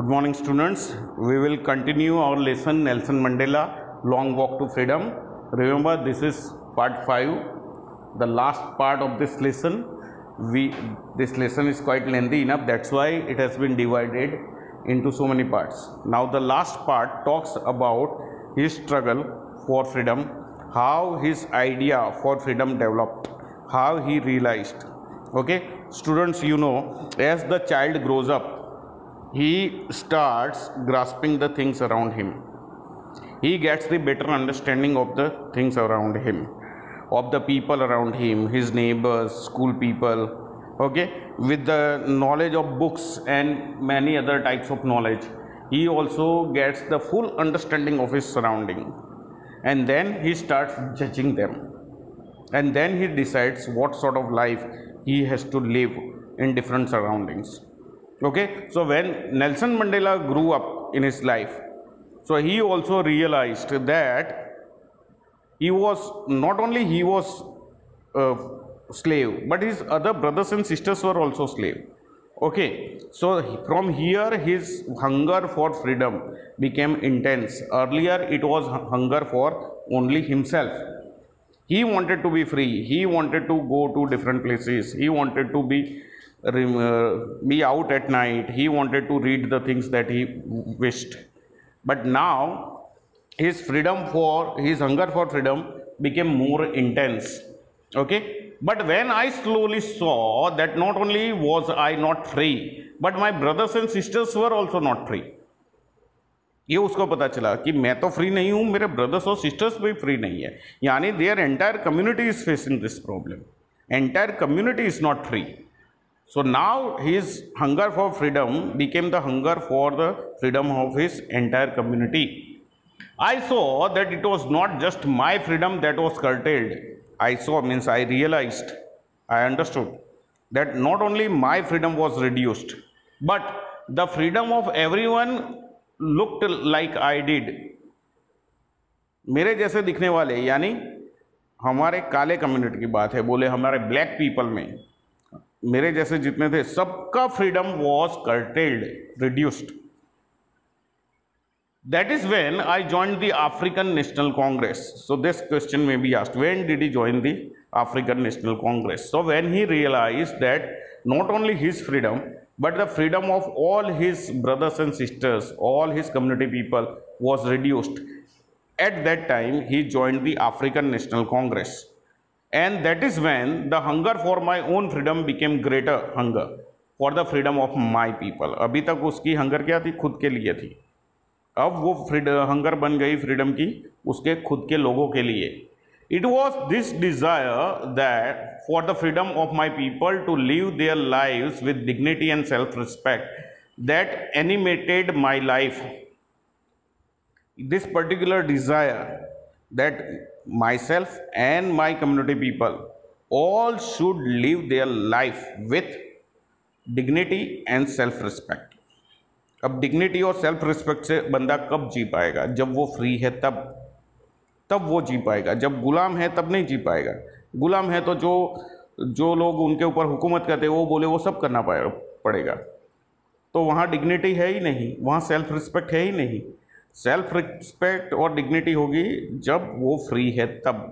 Good morning, students. We will continue our lesson Nelson Mandela Long Walk to Freedom. Remember, this is part 5, the last part of this lesson. We this lesson is quite lengthy enough, that's why it has been divided into so many parts. Now, the last part talks about his struggle for freedom, how his idea for freedom developed, how he realized. Okay, students, you know, as the child grows up, he starts grasping the things around him. He gets the better understanding of the things around him of the people around him his neighbors school people okay? With the knowledge of books and many other types of knowledge he also gets the full understanding of his surrounding. And then he starts judging them. And then he decides what sort of life he has to live in different surroundings okay? So when nelson mandela grew up in his life so he also realized that he was not only he was a slave but his other brothers and sisters were also slave. Okay? So from here his hunger for freedom became intense. Earlier it was hunger for only himself. He wanted to be free. He wanted to go to different places. He wanted to be be out at night. He wanted to read the things that he wished. But now, his freedom for, his hunger for freedom became more intense. Okay? But when I slowly saw that not only was I not free, but my brothers and sisters were also not free. ये उसको पता चला कि मैं तो free नहीं हूं मेरे ब्रदर्स और सिस्टर्स भी फ्री नहीं है यानी there entire community is facing this problem entire community is not free so now his hunger for freedom became the hunger for the freedom of his entire community. I saw that it was not just my freedom that was curtailed. I saw means I realized, I understood that not only my freedom was reduced, but the freedom of everyone looked like I did. मेरे जैसे दिखने वाले यानी हमारे काले community की बात है बोले हमारे ब्लैक पीपल में मेरे जैसे जितने थे, सबका freedom was curtailed reduced that is when I join the African National Congress so this question में be asked when did he join the African National Congress so when he realise that not only his freedom but the freedom of all his brothers and sisters all his community people was reduced at that time he join the African National Congress and that is when the hunger for my own freedom became greater hunger for the freedom of my people. अभी तक उसकी hunger क्या थी? खुद के लिए थी। अब वो हंगर बन गई फ्रीडम की उसके खुद के लोगों के लिए। It was this desire that for the freedom of my people to live their live with dignity and self respect that animated my life this particular desire that myself and my community people all should live their life with dignity and self respect अब dignity और self respect से बंदा कब जी पाएगा? जब वो free है तब। तब वो जी पाएगा। जब गुलाम है तब नहीं जी पाएगा। गुलाम है तो जो जो लोग उनके ऊपर हुकूमत करते वो बोले वो सब करना पड़ेगा। तो वहाँ डिग्निटी है ही नहीं। वहाँ सेल्फ रिस्पेक्ट है ही नहीं। सेल्फ रिस्पेक्ट और डिग्निटी होगी जब वो फ्री है तब।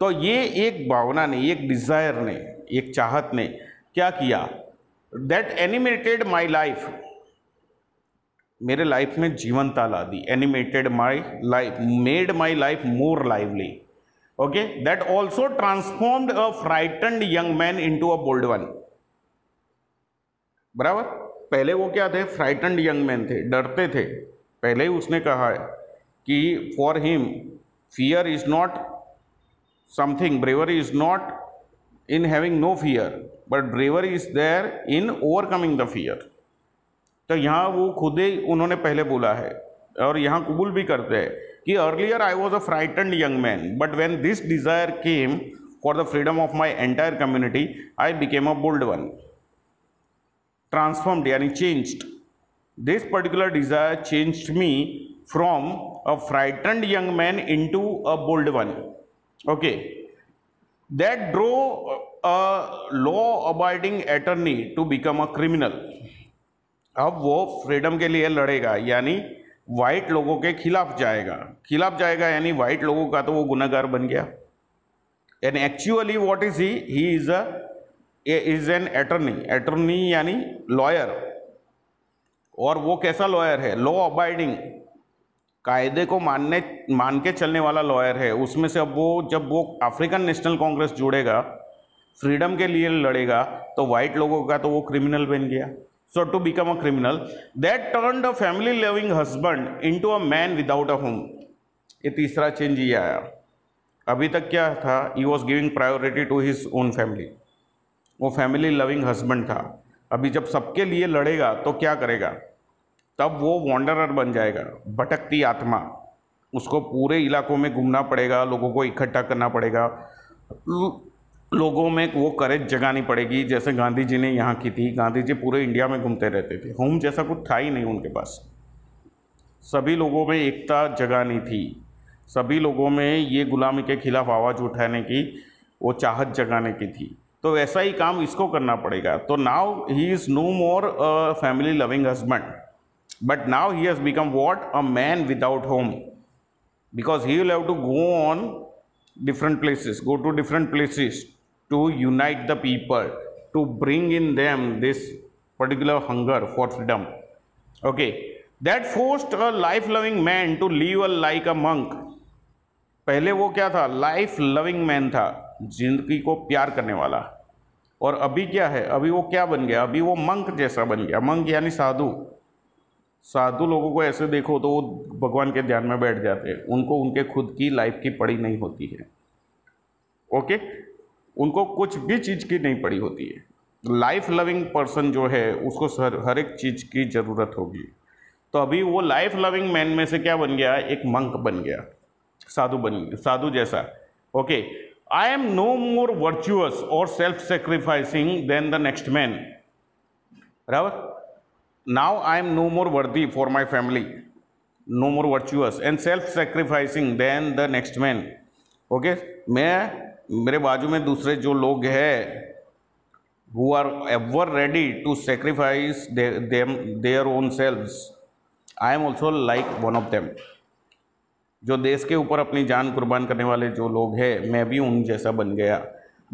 तो ये एक भावना ने, एक डिज़ायर ने, एक चाहत ने क्या किया? दैट एनिमेटेड माई लाइफ मेरे लाइफ में जीवनता ला दी। Animated my life made my life more lively okay that also transformed a frightened young man into a bold one बराबर? पहले वो क्या थे? फ्राइटनड यंग मैन थे, डरते थे। पहले ही उसने कहा है कि for him fear is not something bravery is not in having no fear but bravery is there in overcoming the fear तो यहाँ वो खुद ही उन्होंने पहले बोला है, और यहाँ कबूल भी करते हैं कि earlier I was a frightened young man but when this desire came for the freedom of my entire community I became a bold one transformed यानी changed This particular desire changed me from a frightened young man into a bold one. Okay. That drove a law abiding attorney to become a criminal. अब वो freedom के लिए लड़ेगा यानी white लोगों के खिलाफ जाएगा खिलाफ जाएगा यानी वाइट लोगों का तो वो गुनागार बन गया and actually what is he he is a is an attorney attorney यानी लॉयर और वो कैसा लॉयर है? लॉ अबाइडिंग कायदे को मानने, मान के चलने वाला लॉयर है। उसमें से अब वो, जब वो अफ्रीकन नेशनल कांग्रेस जुड़ेगा फ्रीडम के लिए लड़ेगा तो वाइट लोगों का तो वो क्रिमिनल बन गया। So to become a criminal that turn a family living husband into a man without a home ये तीसरा चेंज ये आया। अभी तक क्या था? He was giving priority to his own family वो फैमिली लविंग हस्बैंड था। अभी जब सबके लिए लड़ेगा तो क्या करेगा? तब वो वॉन्डरर बन जाएगा, भटकती आत्मा। उसको पूरे इलाकों में घूमना पड़ेगा, लोगों को इकट्ठा करना पड़ेगा। लोगों में वो करेज जगानी पड़ेगी, जैसे गांधी जी ने यहाँ की थी। गांधी जी पूरे इंडिया में घूमते रहते थे। होम जैसा कुछ था ही नहीं उनके पास। सभी लोगों में एकता जगानी थी। सभी लोगों में ये गुलामी के खिलाफ आवाज़ उठाने की, वो चाहत जगाने की थी। तो वैसा ही काम इसको करना पड़ेगा। तो now he is no more a family loving husband but now he has become what a man without home because he will have to go on different places go to different places to unite the people to bring in them this particular hunger for freedom okay that forced a life loving man to leave a like a monk पहले वो क्या था? Life loving man था, ज़िंदगी को प्यार करने वाला। और अभी क्या है? अभी वो क्या बन गया? अभी वो मंक जैसा बन गया। मंक यानी साधु। साधु लोगों को ऐसे देखो तो वो भगवान के ध्यान में बैठ जाते हैं। उनको उनके खुद की लाइफ की पड़ी नहीं होती है। ओके? उनको कुछ भी चीज़ की नहीं पड़ी होती है। लाइफ लविंग पर्सन जो है, उसको हर हर एक चीज़ की ज़रूरत होगी। तो अभी वो लाइफ लविंग मैन में से क्या बन गया? एक मंक बन गया। साधु बन, साधु जैसा। Okay? I am no more virtuous और self sacrificing then the next man बराबर now I am no more worthy for my family no more virtuous and self sacrificing then the next man okay मैं, मेरे बाजू में दूसरे जो लोग हैं who are ever ready to sacrifice their own selves I am also like one of them जो देश के ऊपर अपनी जान कुर्बान करने वाले जो लोग हैं, मैं भी उन जैसा बन गया।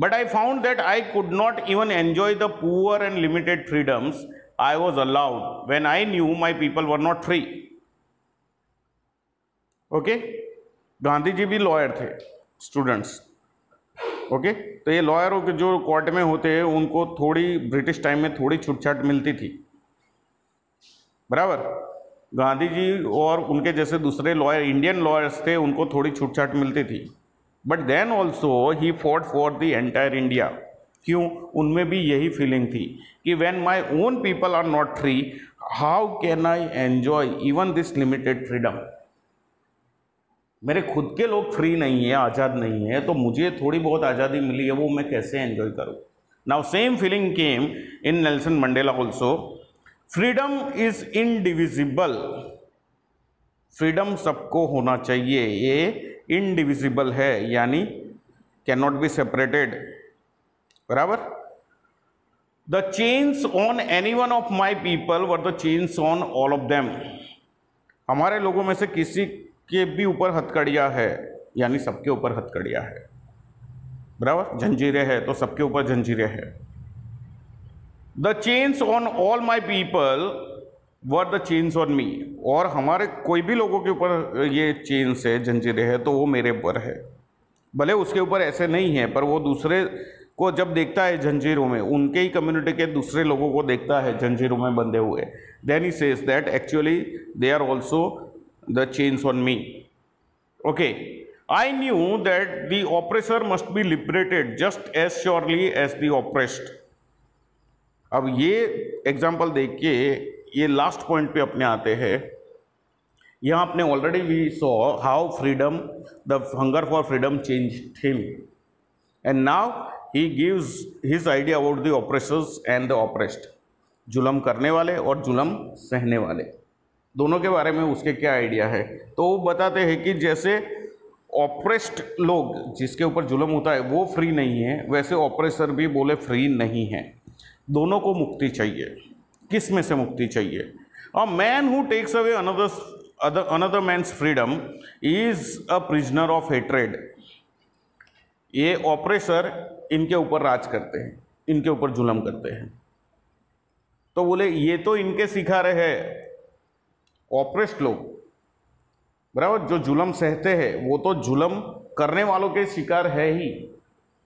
But I found that I could not even enjoy the poor and limited freedoms I was allowed when I knew my people were not free okay Gandhi ji भी लॉयर थे स्टूडेंट्स ओके okay? तो ये लॉयरों के जो court में होते हैं, उनको थोड़ी ब्रिटिश टाइम में थोड़ी छूट छाट मिलती थी। बराबर? गांधी जी और उनके जैसे दूसरे लॉयर इंडियन लॉयर्स थे, उनको थोड़ी छूट मिलती थी। But then also he fought for the entire India क्यों? उनमें भी यही फीलिंग थी कि when my own people are not free how can I enjoy even this limited freedom मेरे खुद के लोग फ्री नहीं है, आज़ाद नहीं है तो मुझे थोड़ी बहुत आज़ादी मिली है, वो मैं कैसे एन्जॉय करूँ? Now same feeling came in Nelson Mandela also freedom is indivisible freedom सबको होना चाहिए। ये इनडिविजिबल है, यानी कैन नॉट बी सेपरेटेड बराबर? The chains on any one of my people were the chains on all of them हमारे लोगों में से किसी के भी ऊपर हथकड़िया है, यानी सबके ऊपर हथकड़िया है। बराबर? जंजीरें है तो सबके ऊपर जंजीरें है। The chains on all my people were the chains on me और हमारे कोई भी लोगों के ऊपर ये चेन्स है, जंजीरें है तो वो मेरे ऊपर है। भले उसके ऊपर ऐसे नहीं है, पर वो दूसरे को जब देखता है जंजीरों में, उनके ही कम्युनिटी के दूसरे लोगों को देखता है जंजीरों में बंधे हुए। Then he says that actually they are also the chains on me okay I knew that the oppressor must be liberated just as surely as the oppressed अब ये एग्ज़ाम्पल देख के ये लास्ट पॉइंट पे अपने आते हैं। यहाँ अपने already we saw how freedom the hunger for freedom change him and now he gives his idea about the operations and the oppressed जुलम करने वाले और जुलम सहने वाले। दोनों के बारे में उसके क्या आइडिया है? तो वो बताते हैं कि जैसे ऑपरेस्ट लोग जिसके ऊपर जुलम होता है, वो फ्री नहीं है, वैसे ऑपरेसर भी बोले फ्री नहीं है। दोनों को मुक्ति चाहिए। किसमें से मुक्ति चाहिए? A man who takes away another another man's freedom is a prisoner of hatred ये ऑपरेसर इनके ऊपर राज करते हैं, इनके ऊपर जुलम करते हैं। तो बोले, ये तो इनके सिखा रहे हैं ऑपरेस्ट लोग। बराबर, जो जुलम सहते हैं, वो तो जुलम करने वालों के शिकार है ही।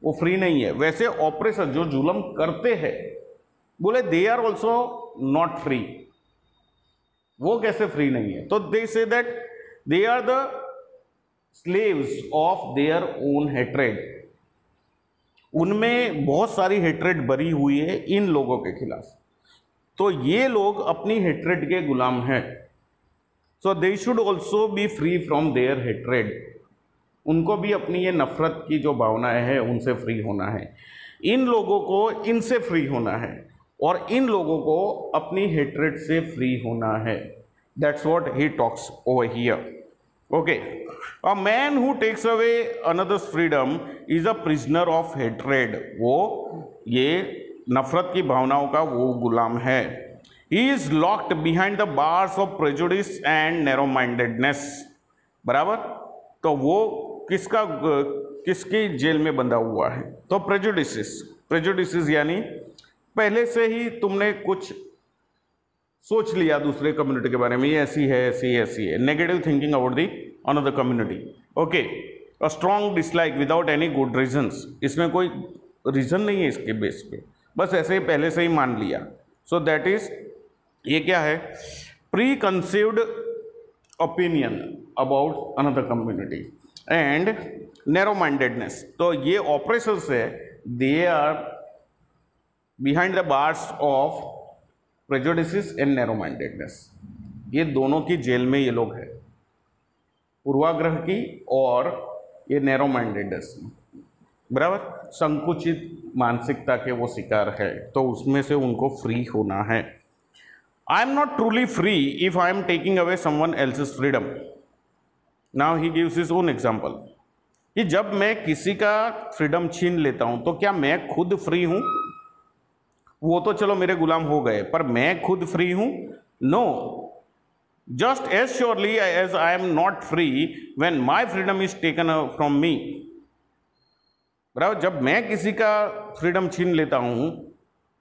वो फ्री नहीं है। वैसे ऑपरेशन जो जुलम करते हैं बोले they are also not free वो कैसे फ्री नहीं है? तो they say that they are the slaves of their own hatred उनमें बहुत सारी हेट्रेड भरी हुई है इन लोगों के खिलाफ। तो ये लोग अपनी हेट्रेड के गुलाम हैं। So they should also be free from their hatred उनको भी अपनी ये नफरत की जो भावनाएँ हैं, उनसे फ्री होना है। इन लोगों को इनसे फ्री होना है। और इन लोगों को अपनी हेट्रेड से फ्री होना है। That's what he talks over here okay a man who takes away another's freedom is a prisoner of hatred वो, ये नफरत की भावनाओं का वो गुलाम है। He is locked behind the bars of prejudice and narrow mindedness बराबर? तो वो किसका, किसकी जेल में बंधा हुआ है? तो प्रेजुडिस प्रेजुडिस यानी पहले से ही तुमने कुछ सोच लिया दूसरे कम्युनिटी के बारे में, ये ऐसी है ऐसी है ऐसी है। Negative thinking about the another community okay a strong dislike without any good reasons इसमें कोई रीज़न नहीं है इसके बेस पे। बस ऐसे ही पहले से ही मान लिया। सो दैट इज़ ये क्या है? Preconceived opinion about another community and narrow mindedness तो ये ऑपरेशन है they are behind the bars of prejudice and narrow mindedness ये दोनों की जेल में ये लोग हैं। पूर्वाग्रह की और ये नैरो माइंडेडनेस बराबर? संकुचित मानसिकता के वो शिकार है तो उसमें से उनको फ्री होना है। I am not truly free if I am taking away someone else freedom now he gives his own example कि जब मैं किसी का फ्रीडम छीन लेता हूँ तो क्या मैं खुद फ्री हूँ? वो तो चलो मेरे गुलाम हो गए, पर मैं खुद फ्री हूँ। No just as surely as I am not free when my freedom is taken from me बराबर, जब मैं किसी का फ्रीडम छीन लेता हूँ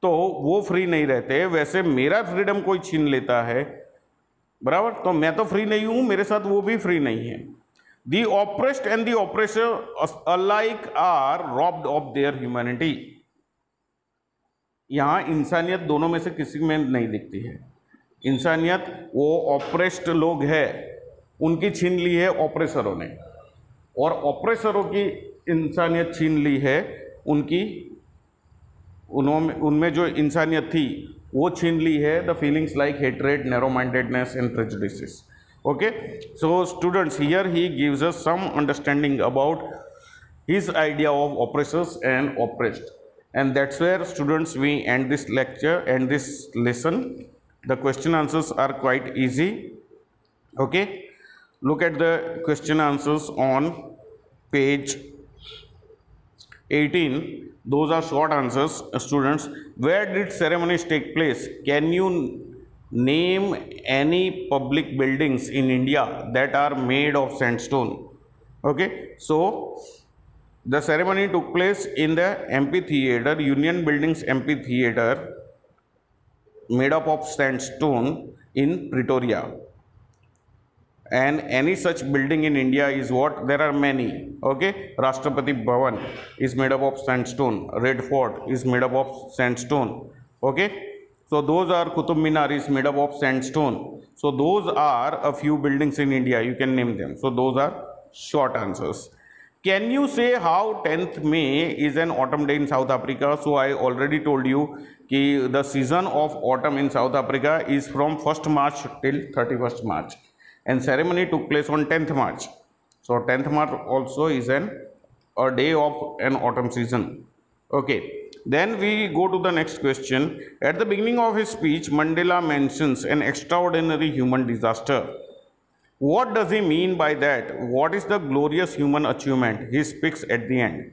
तो वो फ्री नहीं रहते। वैसे मेरा फ्रीडम कोई छीन लेता है। बराबर तो मैं तो फ्री नहीं हूँ, मेरे साथ वो भी फ्री नहीं है। The oppressed and the operation alike are robbed of their humanity यहाँ इंसानियत दोनों में से किसी में नहीं दिखती है। इंसानियत वो ऑपरेस्ट लोग है, उनकी छीन ली है ऑपरेसरों ने। और ऑपरेसरों की इंसानियत छीन ली है, उनकी उन्होंने उनमें जो इंसानियत थी, वो छीन ली है the feelings like hatred narrow mindedness and prejudice okay so students here he gives us some understanding about his idea of oppressors and oppressed and that's where students we end this lecture and this lesson. The question answers are quite easy. Okay? Look at the question answers on page 18 those are short answers uh, students. Where did ceremonies take place? Can you name any public buildings in india that are made of sandstone? Okay? So the ceremony took place in the amphitheater, Union Buildings Amphitheater, made up of sandstone in Pretoria. And any such building in India is what? There are many. Okay. Rashtrapati Bhavan is made up of sandstone. Red Fort is made up of sandstone. Okay. So those are Qutub Minar is made up of sandstone. So those are a few buildings in India. You can name them. So those are short answers can you say how 10th may is an autumn day in south africa? So i already told you ki the season of autumn in south africa is from 1st march till 31st march. And ceremony took place on 10th march. So 10th march also is a day of an autumn season. Okay. Then we go to the next question. At the beginning of his speech mandela mentions an extraordinary human disaster what does he mean by that? What is the glorious human achievement he speaks at the end?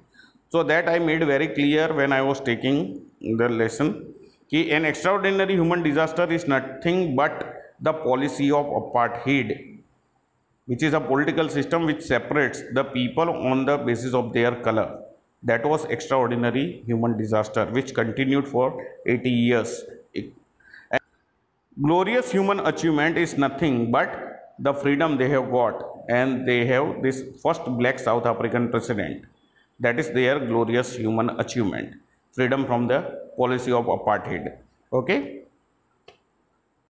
So that I made very clear when I was taking the lesson. कि an extraordinary human disaster is nothing but the policy of apartheid which is a political system which separates the people on the basis of their color that was extraordinary human disaster which continued for 80 years glorious human achievement is nothing but the freedom they have got and they have this first black south african president. That is their glorious human achievement. Freedom from the policy of apartheid. Okay